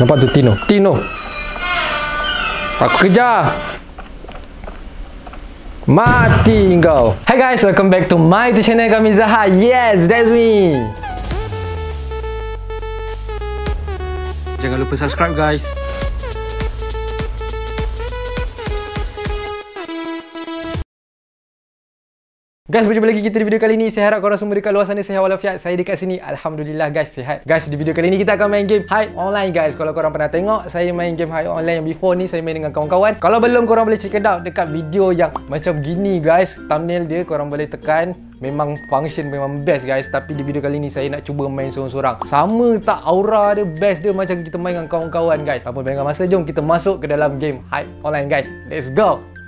Nampak tu Tino. Tino. Aku kejar. Mati kau. Hi guys, welcome back to my YouTube channel kami Zaha. Yes, that's me. Jangan lupa subscribe guys. Guys, berjumpa lagi kita di video kali ni. Saya harap korang semua dekat luar sana sihat walafiat. Saya dekat sini. Alhamdulillah guys, sihat. Guys, di video kali ni kita akan main game Hide Online guys. Kalau korang pernah tengok, saya main game Hide Online yang before ni saya main dengan kawan-kawan. Kalau belum, korang boleh check it out dekat video yang macam gini guys. Thumbnail dia korang boleh tekan. Memang function memang best guys. Tapi di video kali ni saya nak cuba main seorang-seorang. Sama tak aura dia best dia macam kita main dengan kawan-kawan guys. Apa dengan masa, jom kita masuk ke dalam game Hide Online guys. Let's go!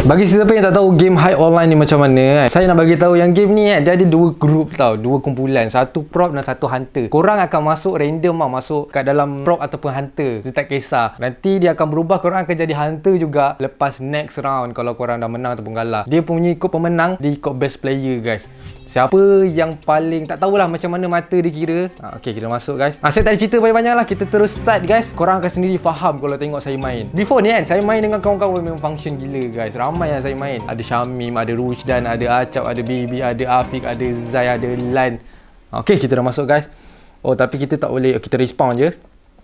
Bagi siapa yang tak tahu game high online ni macam mana kan? Saya nak bagi tahu yang game ni kan Dia ada dua group tau Dua kumpulan. Satu prop dan satu hunter. Korang akan masuk random lah Masuk kat dalam prop ataupun hunter. Itu tak kisah. Nanti dia akan berubah Korang akan jadi hunter juga Lepas next round Kalau korang dah menang ataupun kalah. Dia punya ikut pemenang Dia ikut best player guys Siapa yang paling tak tahulah macam mana mata dia kira. Ha, Okay kita masuk guys. Ha, Saya tak ada cerita banyak-banyak lah. Kita terus start guys. Korang akan sendiri faham kalau tengok saya main. Before ni kan Saya main dengan kawan-kawan memang function gila guys. Ramai yang saya main. Ada Syamim, ada Rushdan, ada Acap, ada Baby, ada Afiq, ada Zai, ada Lan. Ha, Okay kita dah masuk guys. Oh tapi kita tak boleh Kita respawn je.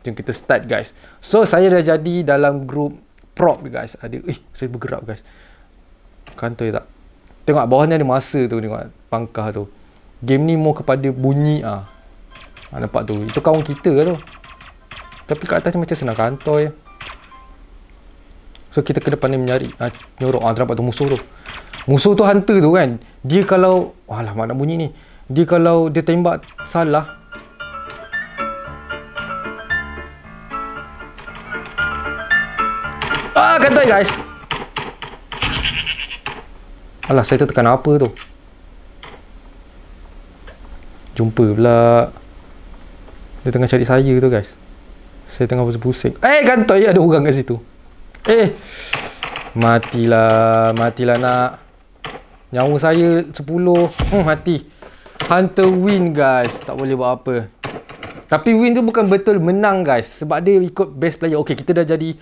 Jom kita start guys. So saya dah jadi dalam group prop guys. Ada Eh saya bergerak guys. Kantoi tak? Tengok bawah ni ada masa tu tengok pangkah tu. Game ni more kepada bunyi ah. Ha, nampak tu. Itu kawan kita ke tu. Tapi kat atas ni macam senang kantoi. So kita ke depan ni mencari. Ha, nyorok. Ha, nampak tu musuh tu. Musuh tu hunter tu kan. Dia kalau... Alah mana bunyi ni. Dia kalau dia tembak salah. Ah, kantoi guys. Alah, saya tertekan apa tu? Jumpa pula. Dia tengah cari saya tu, guys. Saya tengah pusing-pusing. Eh, kantoi ada orang kat situ. Eh. Matilah. Matilah nak. Nyawa saya 10. Hmm, mati. Hunter win, guys. Tak boleh buat apa. Tapi win tu bukan betul menang, guys. Sebab dia ikut best player. Okay, kita dah jadi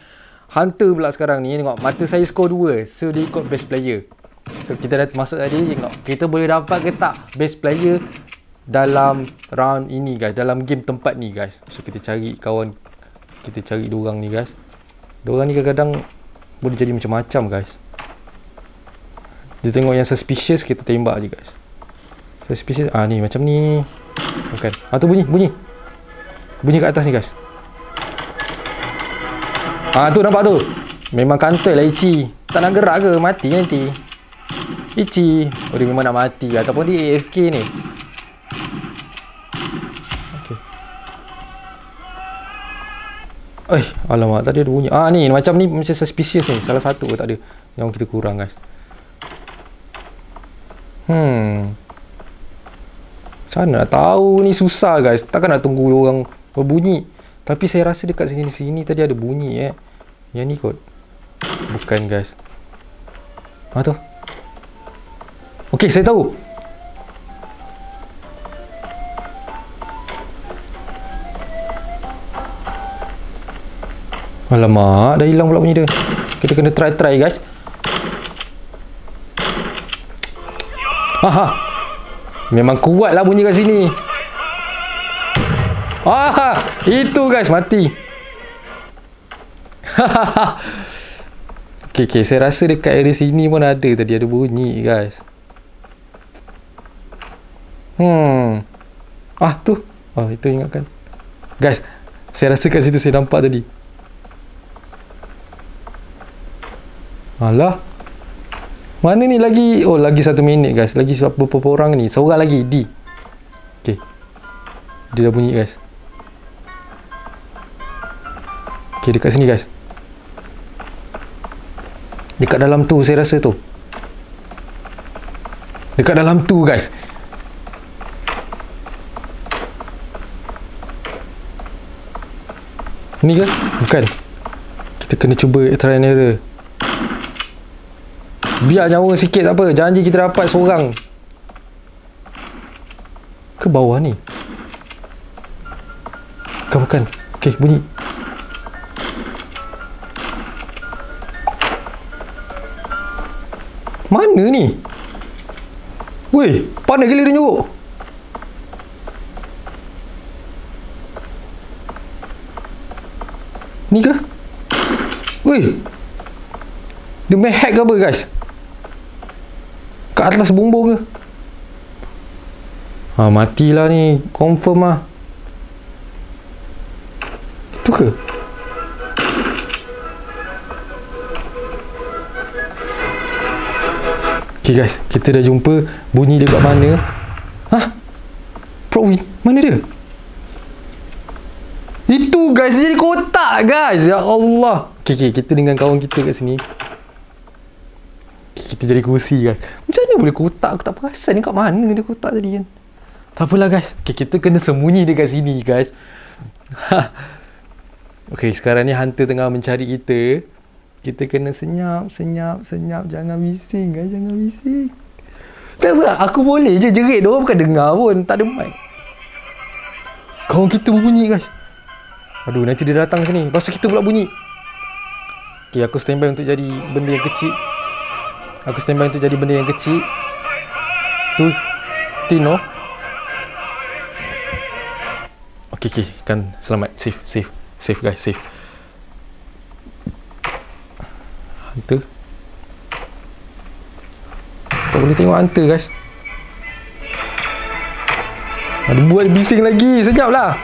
hunter pula sekarang ni. Tengok, mata saya skor 2. So, dia ikut best player. So kita dah masuk tadi tengok kita boleh dapat ke tak best player dalam round ini guys dalam game tempat ni guys. So kita cari kawan kita cari dua orang ni guys. Dua orang ni kadang-kadang boleh jadi macam-macam guys. Dia tengok yang suspicious kita tembak je guys. Suspicious ah ni macam ni. Bukan. Ah tu bunyi bunyi. Bunyi kat atas ni guys. Ah tu nampak tu. Memang kantoi lah Ichi. Tak nak gerak ke mati nanti. Ichi Oh dia memang nak mati Ataupun dia AFK ni Eh Alamak tadi ada bunyi. Ah ni macam ni Macam suspicious ni. Salah satu ke tak ada? Yang kita kurang guys. Hmm. Macam mana nak tahu ni Susah guys. Takkan nak tunggu orang Berbunyi. Tapi saya rasa dekat sini-sini Tadi ada bunyi eh. Yang ni kot. Bukan guys. Ah tu? Okey, saya tahu. Alamak, dah hilang pula bunyi dia. Kita kena try-try, guys. Aha. Memang kuatlah bunyi kat sini. Ah, itu guys, mati. Okey, okey, saya rasa dekat area sini pun ada tadi ada bunyi, guys. Hmm. Ah, tu. Oh, itu ingatkan. Guys, saya rasa kat situ saya nampak tadi. Alah. Mana ni lagi? Oh, lagi satu minit guys. Lagi beberapa orang ni. Seorang lagi. D. Okay. Dia dah bunyi guys. Okay, dekat sini guys. Dekat dalam tu saya rasa tu. Dekat dalam tu guys. Ni ke? Bukan. Kita kena cuba try and error. Biar nyawa sikit tak apa. Janji kita dapat seorang. Ke bawah ni? Bukan, bukan. Okey, bunyi. Mana ni? Weh, pandai gila dia nyuruk. Ni ke? Weh. Dia main hack ke apa guys? Kat atas bumbung ke? Ha, matilah ni. Confirm lah. Itu ke? Okay guys, kita dah jumpa bunyi dia kat mana. Hah? Prowin, mana dia? Itu guys, jadi kotak guys. Ya Allah. Okay, okay, kita dengan kawan kita kat sini. Kita jadi kursi guys. Macam mana boleh kotak? Aku tak perasan ni kat mana dia kotak tadi kan. Tak apalah guys. Okay, kita kena sembunyi dekat sini guys. okay, sekarang ni hunter tengah mencari kita. Kita kena senyap, senyap, senyap. Jangan bising guys, jangan bising. Tak apa, aku boleh je jerit. Dia bukan dengar pun. Tak ada mic. Kawan kita berbunyi guys. Aduh, nanti dia datang sini. Lepas tu kita pula bunyi. Okay, aku standby untuk jadi benda yang kecil. Aku standby untuk jadi benda yang kecil. Tu Tino. Okay, okay. Kan selamat. Safe, safe. Safe guys, safe. Hunter. Tak boleh tengok hunter guys. Ada buat bising lagi. Senyap lah.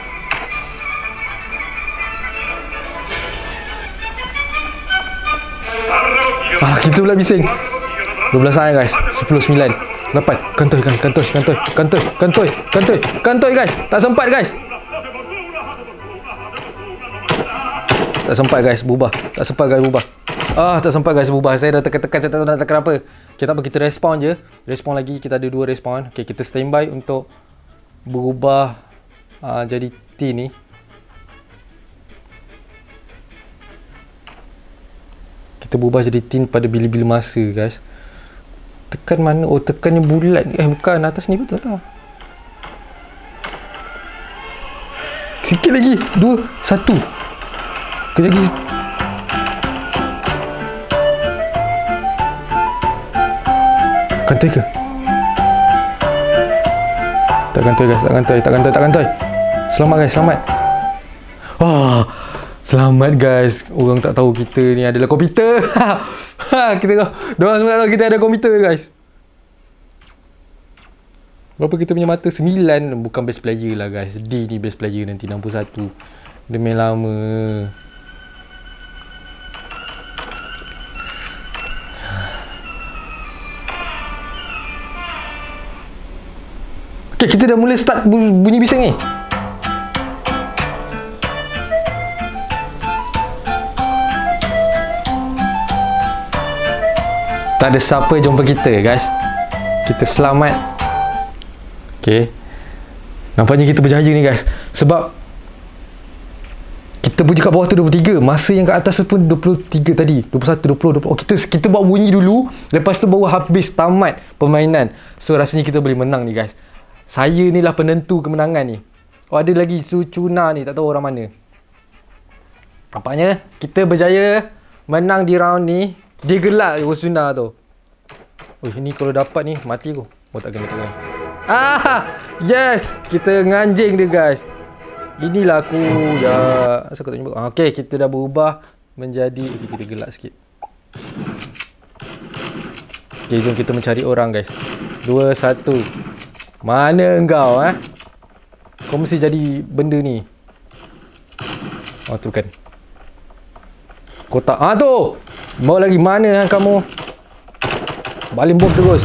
Ah, kita pula bising. 12 saat guys. 10 9 8 kantoi kan? Kantoi kantoi kantoi kantoi kantoi kantoi guys. Tak sempat guys. Tak sempat guys. Berubah. Tak sempat guys. Berubah. Ah tak sempat guys. Berubah. Saya dah tekan-tekan saya tak tahu nak tekan apa. Okay, tak apa. Kita respon je. Respon lagi. Kita ada dua respon. Okay, kita standby untuk berubah uh, jadi T ni. Kita berubah jadi tin pada bila-bila masa guys tekan mana? Oh tekannya bulat eh bukan atas ni betul lah. Sikit lagi. Dua. Satu. Kejap lagi. Kantoi ke? Tak kantoi guys. Tak kantoi tak kantoi tak kantoi selamat guys. Selamat. Wah Selamat guys. Orang tak tahu kita ni adalah komputer. Ha, kita tahu. Diorang semua tahu kita ada komputer guys. Berapa kita punya mata? 9. Bukan best player lah guys. D ni best player nanti 61. Demi lama. Okay, kita dah mula start bunyi bising ni. Tak ada siapa jumpa kita guys Kita selamat Okay Nampaknya kita berjaya ni guys. Sebab Kita bunyi kat bawah tu 23 Masa yang kat atas tu pun 23 tadi. 21, 20, 20 oh, kita, kita buat bunyi dulu. Lepas tu baru habis tamat permainan. So rasanya kita boleh menang ni guys. Saya ni lah penentu kemenangan ni. Oh ada lagi Sucuna ni Tak tahu orang mana. Nampaknya Kita berjaya Menang di round ni. Dia gelak Rosuna tu. Oh, ini kalau dapat ni mati aku. Oh tak kena kena. Ah, yes, kita nganjing dia guys. Inilah aku ya. Asal aku tak. Ah, okay, kita dah berubah menjadi okay, kita gelak sikit. Okay, jom kita mencari orang guys. Dua, satu. Mana engkau eh? Kau mesti jadi benda ni. Oh tu kan. Kotak. Ah tu. Bawa lagi mana kamu? Baling bom terus.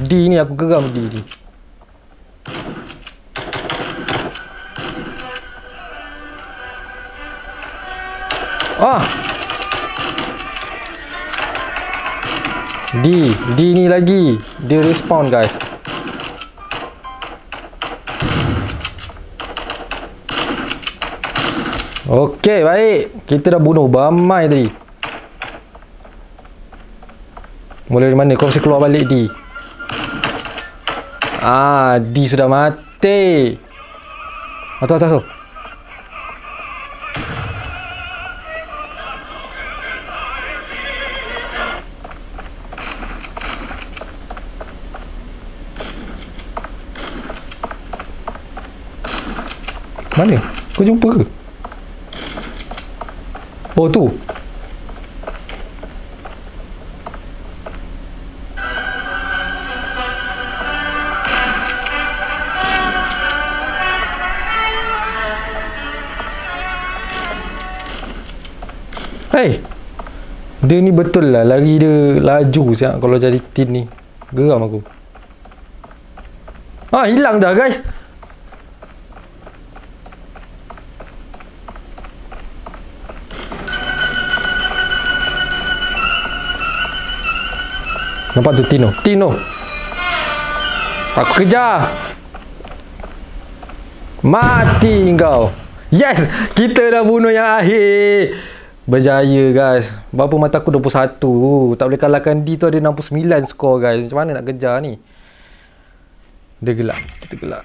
D ni aku geram D ni. Ah. D, D ni lagi. Dia respawn guys. Okey, baik. Kita dah bunuh ramai tadi. Mula dari mana? Kau mesti keluar balik D. Ah, D sudah mati. Atas atas tu. Mana? Kau jumpa ke? Oh tu. Hey! Dia ni betul lah. Lari dia laju siap Kalau jadi tin ni. Geram aku. Ah hilang dah guys Nampak tu Tino? Tino! Aku kejar! Mati kau! Yes! Kita dah bunuh yang akhir! Berjaya guys. Berapa mata aku? 21 Tak boleh kalahkan D tu ada 69 skor guys. Macam mana nak kejar ni? Dia gelap Kita gelap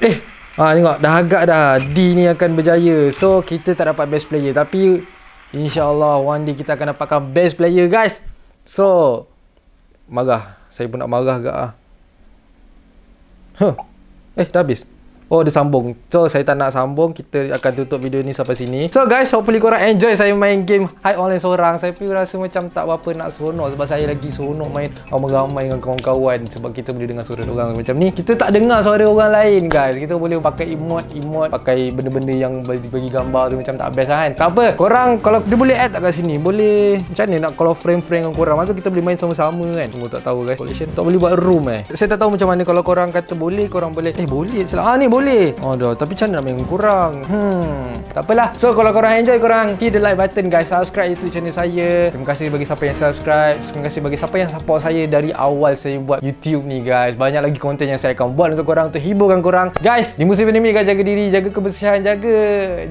Eh! Ah tengok. Dah agak dah. D ni akan berjaya. So kita tak dapat best player. Tapi InsyaAllah one day kita akan dapatkan best player guys. So Marah Saya pun nak marah agak ah. Huh. Eh dah habis Oh dia sambung. So saya tak nak sambung Kita akan tutup video ni sampai sini. So guys hopefully korang enjoy Saya main game Hide online seorang Saya pun rasa macam tak apa nak seronok Sebab saya lagi seronok main Ramai-ramai dengan kawan-kawan Sebab kita boleh dengar suara orang macam ni. Kita tak dengar suara orang lain guys. Kita boleh pakai emote Emote Pakai benda-benda yang bagi, bagi gambar tu Macam tak best lah kan? Tak apa. Korang kalau dia boleh add tak kat sini? Boleh Macam mana nak kalau frame-frame dengan korang? Masa kita boleh main sama-sama kan? Semua tak tahu guys. Collection. Tak boleh buat room eh. Saya tak tahu macam mana Kalau korang kata boleh Korang boleh. Eh boleh. Ah ni boleh. Dah Tapi macam nak main kurang? Hmm Tak apalah. So kalau korang enjoy Korang hit the like button guys. Subscribe YouTube channel saya. Terima kasih bagi siapa yang subscribe. Terima kasih bagi siapa yang support saya Dari awal saya buat YouTube ni guys. Banyak lagi konten yang saya akan buat Untuk korang Untuk hiburkan korang. Guys Di musim pandemik guys Jaga diri Jaga kebersihan Jaga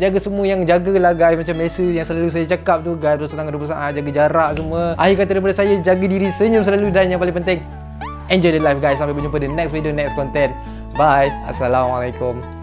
Jaga semua yang jagalah guys. Macam biasa Yang selalu saya cakap tu guys. Bersama tangan 20 saat Jaga jarak semua. Akhir kata daripada saya Jaga diri Senyum selalu Dan yang paling penting Enjoy the life guys. Sampai berjumpa di next video Next content. Bye. Assalamualaikum